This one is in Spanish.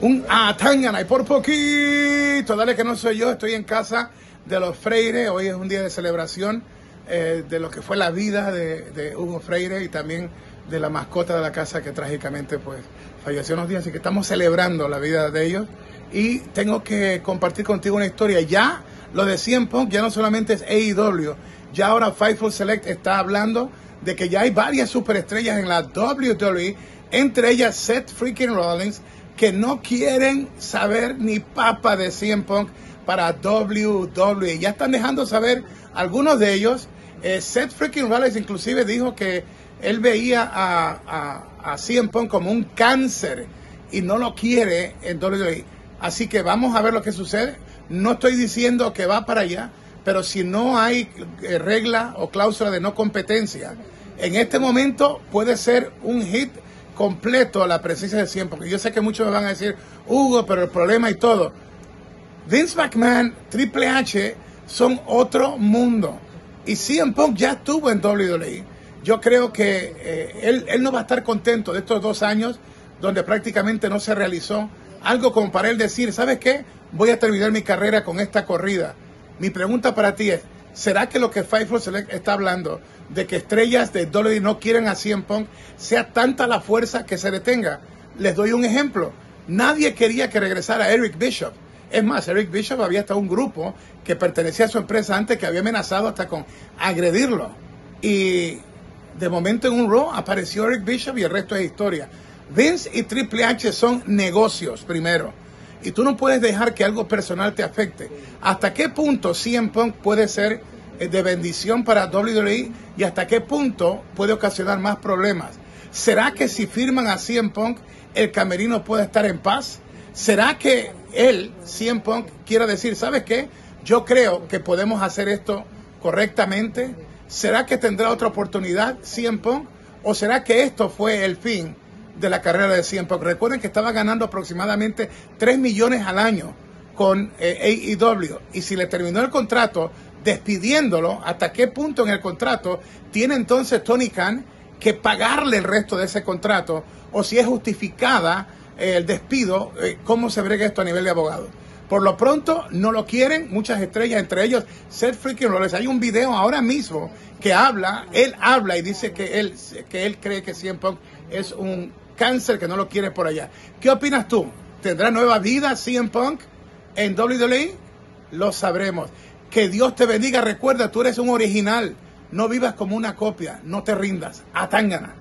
Un Atangana y por poquito, dale que no soy yo, estoy en casa de los Freire, hoy es un día de celebración eh, de lo que fue la vida de, de, Hugo Freire y también de la mascota de la casa que trágicamente pues falleció unos días, así que estamos celebrando la vida de ellos. Y tengo que compartir contigo una historia. Ya lo de 100 Punk ya no solamente es AEW, ya ahora Fightful Select está hablando de que ya hay varias superestrellas en la WWE, entre ellas Seth freaking Rollins, que no quieren saber ni papa de 100 Punk para WWE. Ya están dejando saber algunos de ellos. Eh, Seth freaking Rollins inclusive dijo que él veía a, a, a 100 Punk como un cáncer y no lo quiere en WWE. Así que vamos a ver lo que sucede. No estoy diciendo que va para allá, pero si no hay eh, regla o cláusula de no competencia, en este momento puede ser un hit completo a la presencia de 100, porque yo sé que muchos me van a decir, Hugo, pero el problema y todo. Vince McMahon, Triple H son otro mundo. Y CM Punk ya estuvo en WWE. Yo creo que eh, él, él no va a estar contento de estos dos años donde prácticamente no se realizó algo como para él decir, ¿sabes qué? Voy a terminar mi carrera con esta corrida. Mi pregunta para ti es, ¿será que lo que Fightful Select está hablando de que estrellas de WWE no quieren a CM Punk sea tanta la fuerza que se detenga? Les doy un ejemplo. Nadie quería que regresara Eric Bishop. Es más, Eric Bishop había estado un grupo que pertenecía a su empresa antes que había amenazado hasta con agredirlo. Y de momento en un Raw apareció Eric Bishop y el resto es historia. Vince y Triple H son negocios primero. Y tú no puedes dejar que algo personal te afecte. ¿Hasta qué punto CM Punk puede ser eh, de bendición para WWE y hasta qué punto puede ocasionar más problemas? ¿Será que si firman a CM Punk el camerino puede estar en paz? ¿Será que él, CM Punk, quiera decir, ¿sabes qué? Yo creo que podemos hacer esto correctamente. ¿Será que tendrá otra oportunidad CM Punk? ¿O será que esto fue el fin de la carrera de 100 Punk. Recuerden que estaba ganando aproximadamente 3 millones al año con eh, AEW. Y si le terminó el contrato despidiéndolo, ¿hasta qué punto en el contrato tiene entonces Tony Khan que pagarle el resto de ese contrato? O si es justificada eh, el despido, eh, ¿cómo se brega esto a nivel de abogado? Por lo pronto no lo quieren muchas estrellas, entre ellos Seth Freaking Rollins. Hay un video ahora mismo que habla, él habla y dice que él, que él cree que 100 Punk es un cáncer que no lo quiere por allá. ¿Qué opinas tú? ¿Tendrá nueva vida CM Punk en WWE? Lo sabremos. Que Dios te bendiga. Recuerda, tú eres un original. No vivas como una copia. No te rindas. Atangana.